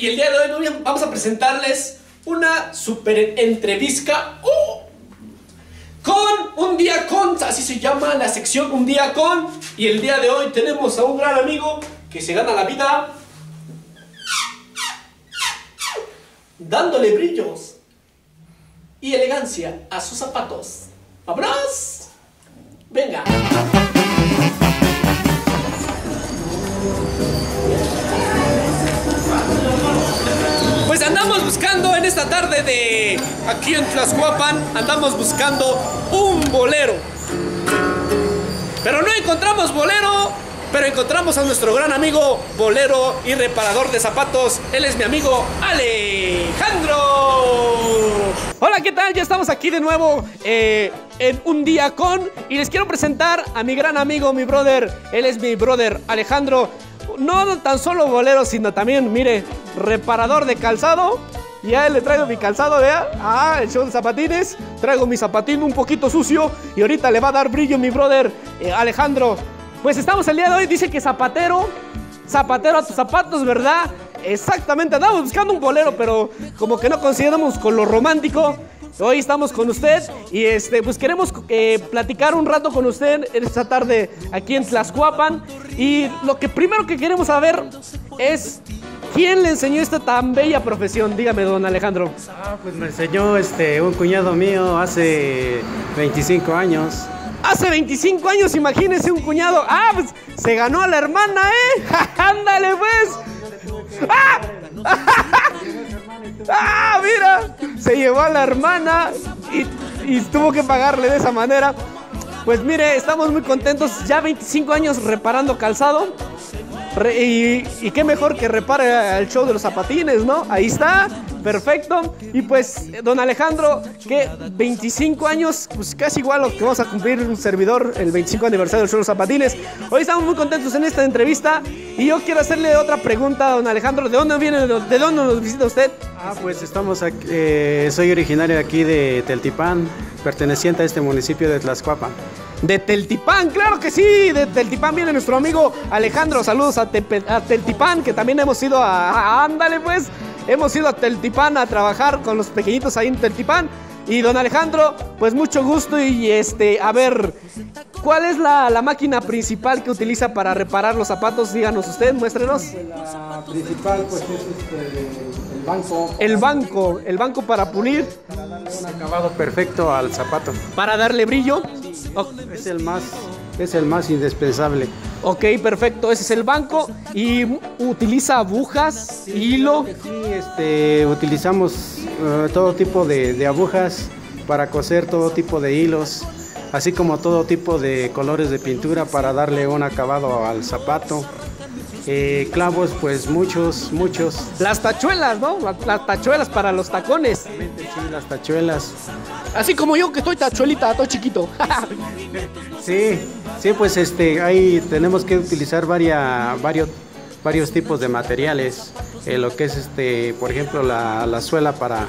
Y el día de hoy vamos a presentarles una super entrevista ¡uh! con un día con, así se llama la sección Un día con. Y el día de hoy tenemos a un gran amigo que se gana la vida dándole brillos y elegancia a sus zapatos. ¡Vámonos! Venga. Buscando en esta tarde de aquí en Tlaxcuapan, andamos buscando un bolero. Pero no encontramos bolero, pero encontramos a nuestro gran amigo bolero y reparador de zapatos. Él es mi amigo Alejandro. Hola, ¿qué tal? Ya estamos aquí de nuevo eh, en un día con y les quiero presentar a mi gran amigo, mi brother. Él es mi brother Alejandro no tan solo bolero, sino también, mire, reparador de calzado. Y a él le traigo mi calzado, vea. Ah, el show de zapatines. Traigo mi zapatín un poquito sucio. Y ahorita le va a dar brillo mi brother eh, Alejandro. Pues estamos el día de hoy. Dice que zapatero. Zapatero a tus zapatos, ¿verdad? Exactamente. Andamos buscando un bolero, pero como que no consideramos con lo romántico. Hoy estamos con usted y este, pues queremos eh, platicar un rato con usted esta tarde aquí en Tlaxcuapan. Y lo que primero que queremos saber es quién le enseñó esta tan bella profesión. Dígame, don Alejandro. Ah, pues me enseñó este, un cuñado mío hace 25 años. Hace 25 años, imagínese un cuñado. Ah, pues se ganó a la hermana, ¿eh? Ándale, pues. ¡Ah! ¡Ah, mira! Se llevó a la hermana y, tuvo que pagarle de esa manera. Pues mire, estamos muy contentos. Ya 25 años reparando calzado. y, y, qué mejor que repare el show de los zapatines, ¿no? Ahí está, perfecto. Y pues, don Alejandro, que 25 años, pues casi igual lo que vamos a cumplir un servidor, el 25 aniversario del los zapatines. Hoy estamos muy contentos en esta entrevista y yo quiero hacerle otra pregunta a don Alejandro. ¿De dónde viene, de dónde nos visita usted? Ah, pues estamos aquí, eh, soy originario aquí de Teltipán, perteneciente a este municipio de Tlaxcuapan. De Teltipán, claro que sí, de Teltipán viene nuestro amigo Alejandro. Saludos a, Teltipán, que también hemos ido a, Ándale, pues. Hemos ido a Teltipán a trabajar con los pequeñitos ahí en Teltipán. Y don Alejandro, pues mucho gusto y este, a ver, ¿cuál es la, máquina principal que utiliza para reparar los zapatos? Díganos usted, muéstrenos. La principal pues es este, el banco. El banco, el banco para pulir. Para darle un acabado perfecto al zapato. Para darle brillo. Es el más, es el más indispensable. Ok, perfecto. Ese es el banco. ¿Y utiliza agujas, hilo? Sí, este, utilizamos eh, todo tipo de, agujas para coser todo tipo de hilos, así como todo tipo de colores de pintura para darle un acabado al zapato. Eh, clavos, pues muchos, muchos. Las tachuelas, ¿no? Las, tachuelas para los tacones. Sí, las tachuelas. Así como yo que estoy tachuelita, todo chiquito. sí, sí, pues este, ahí tenemos que utilizar varias, varios, varios tipos de materiales. Eh, lo que es este, por ejemplo, la, la suela para,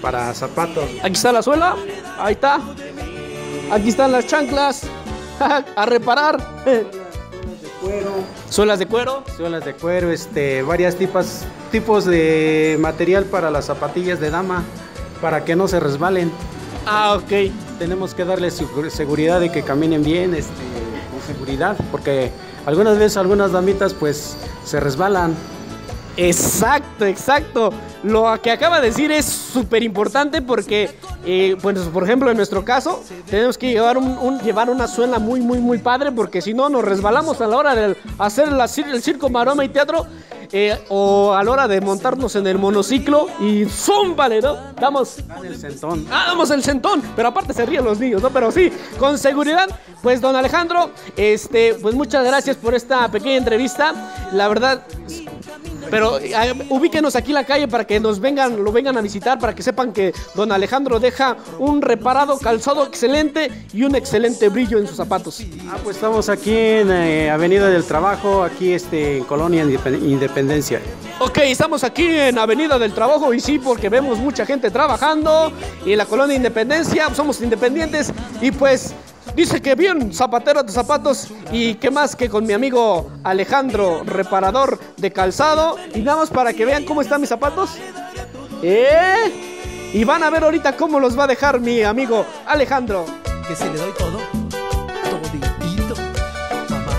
para zapatos. Aquí está la suela, ahí está. Aquí están las chanclas. a reparar. cuero. Suelas de cuero. Suelas de cuero, este, varias tipos, tipos de material para las zapatillas de dama, para que no se resbalen. Ah, ok. Tenemos que darles seguridad de que caminen bien, este, seguridad, porque algunas veces algunas damitas pues se resbalan. Exacto, exacto. Lo que acaba de decir es súper importante porque, eh, por ejemplo, en nuestro caso, tenemos que llevar, un, llevar una suela muy, muy, muy padre porque si no nos resbalamos a la hora de hacer el circo, maroma y teatro eh, o a la hora de montarnos en el monociclo y ¡zum! Vale, ¿no? Damos el centón. Ah, damos el centón, pero aparte se ríen los niños, ¿no? Pero sí, con seguridad, pues don Alejandro, este, pues muchas gracias por esta pequeña entrevista. La verdad, pero eh, ubíquenos aquí en la calle para que nos vengan, lo vengan a visitar, para que sepan que don Alejandro deja un reparado calzado excelente y un excelente brillo en sus zapatos. Ah, pues estamos aquí en eh, Avenida del Trabajo, aquí este, en Colonia Independencia. Ok, estamos aquí en Avenida del Trabajo y sí, porque vemos mucha gente trabajando y en la Colonia Independencia somos independientes y pues Dice que bien, zapatero de zapatos. Y qué más que con mi amigo Alejandro, reparador de calzado. Y vamos para que vean cómo están mis zapatos. ¿Eh? Y van a ver ahorita cómo los va a dejar mi amigo Alejandro. Que se le doy todo. Toditito. Mamá.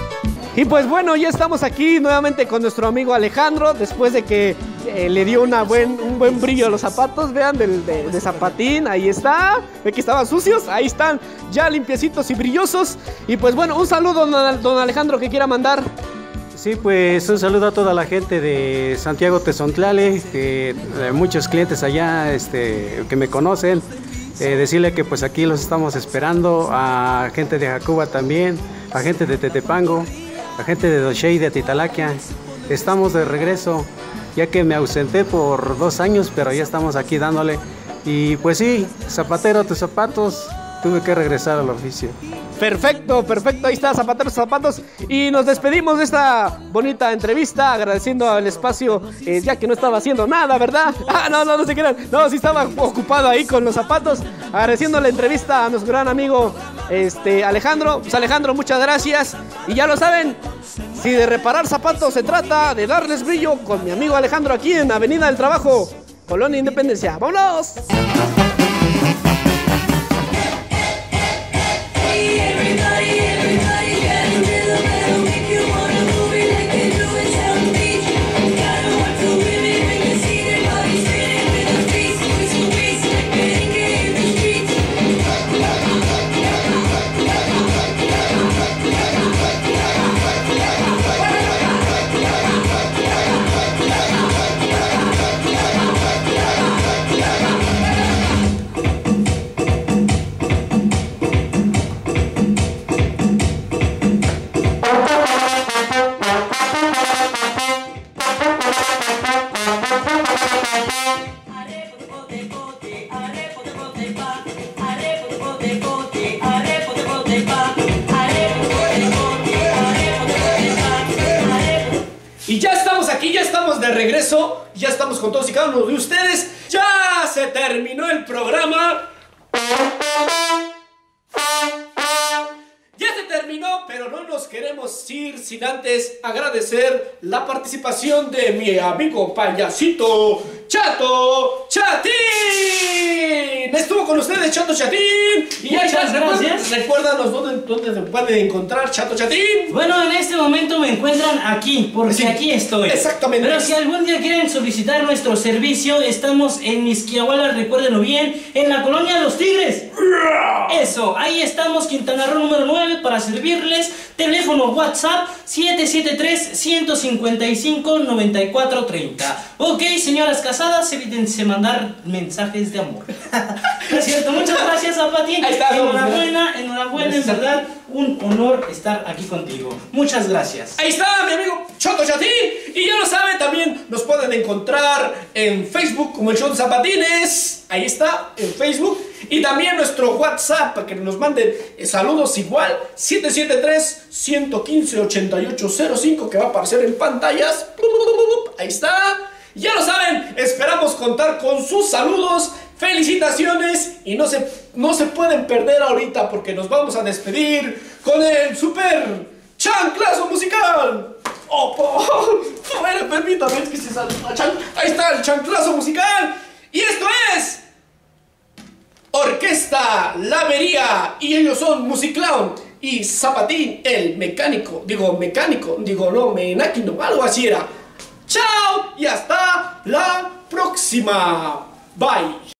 Y pues bueno, ya estamos aquí nuevamente con nuestro amigo Alejandro, después de que eh, le dio una buen, un buen brillo a los zapatos, vean, del, de, de zapatín, ahí está, ve que estaban sucios, ahí están, ya limpiecitos y brillosos. Y pues bueno, un saludo, don, don Alejandro, que quiera mandar. Sí, pues un saludo a toda la gente de Santiago Tezontlale, que, eh, muchos clientes allá este, que me conocen. Eh, decirle que pues aquí los estamos esperando, a gente de Jacuba también, a gente de Tetepango, a gente de Doshey, de Atitalaquia. Estamos de regreso, ya que me ausenté por dos años, pero ya estamos aquí dándole. Y pues sí, zapatero, tus zapatos, tuve que regresar al oficio. Perfecto, perfecto. Ahí está, zapateros, zapatos. Y nos despedimos de esta bonita entrevista, agradeciendo al espacio, eh, ya que no estaba haciendo nada, ¿verdad? Ah, no, no, no se crean. No, sí estaba ocupado ahí con los zapatos. Agradeciendo la entrevista a nuestro gran amigo este, Alejandro. Pues Alejandro, muchas gracias. Y ya lo saben, si de reparar zapatos se trata, de darles brillo con mi amigo Alejandro aquí en Avenida del Trabajo, Colonia Independencia. ¡Vámonos! Regreso, ya estamos con todos y cada uno de ustedes. Ya se terminó el programa. Ya se terminó, pero no nos queremos ir sin antes agradecer la participación de mi amigo payasito Chato Chatín. Estuvo con ustedes Chato Chatín. Y Muchas está, gracias. Recuérdanos dónde, dónde se pueden encontrar Chato Chatín. Bueno, en este momento me encuentran aquí, porque Sí, aquí estoy. exactamente. Pero si algún día quieren solicitar nuestro servicio, estamos en Misquiahuala, recuérdenlo bien, en la colonia Los Tigres. Eso, ahí estamos, Quintana Roo número 9, para servirles. Teléfono WhatsApp 773-155-9430. Ok, señoras casadas, evítense mandar mensajes de amor. es cierto, muchas gracias, Zapatín. Ahí está, enhorabuena, enhorabuena, en verdad, un honor estar aquí contigo. Muchas gracias. Ahí está mi amigo Choto Chatín. Y ya lo saben, también nos pueden encontrar en Facebook como el Show de Zapatines. Ahí está, en Facebook. Y también nuestro WhatsApp para que nos manden eh, saludos igual. 773-115-8805 que va a aparecer en pantallas. Ahí está. Ya lo saben, esperamos contar con sus saludos. Felicitaciones y no se, no se pueden perder ahorita porque nos vamos a despedir con el super chanclazo musical. Oh, oh, bueno, permítame, que se chan- Ahí está el chanclazo musical. Y esto es Orquesta Lavería y ellos son Musiclown y Zapatín el mecánico. Digo mecánico, digo no, menáquino, algo así era. Chao y hasta la próxima. Bye.